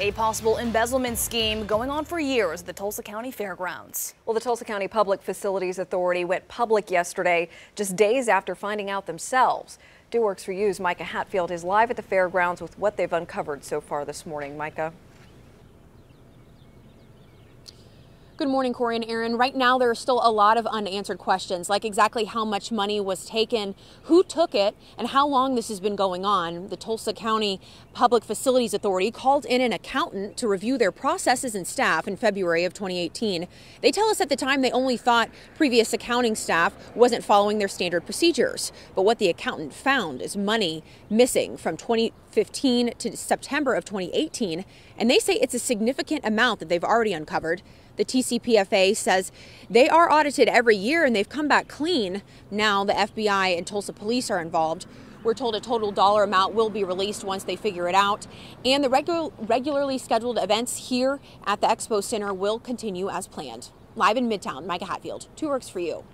A possible embezzlement scheme going on for years at the Tulsa County Fairgrounds. Well, the Tulsa County Public Facilities Authority went public yesterday, just days after finding out themselves. Two Works for You's Micah Hatfield is live at the fairgrounds with what they've uncovered so far this morning. Micah. Good morning, Corey and Aaron. Right now, there are still a lot of unanswered questions, like exactly how much money was taken, who took it, and how long this has been going on. The Tulsa County Public Facilities Authority called in an accountant to review their processes and staff in February of 2018. They tell us at the time they only thought previous accounting staff wasn't following their standard procedures. But what the accountant found is money missing from 2015 to September of 2018, and they say it's a significant amount that they've already uncovered. The TCPFA says they are audited every year and they've come back clean. Now the FBI and Tulsa police are involved. We're told a total dollar amount will be released once they figure it out. And the regu regularly scheduled events here at the Expo Center will continue as planned. Live in Midtown, Micah Hatfield, Two Works for You.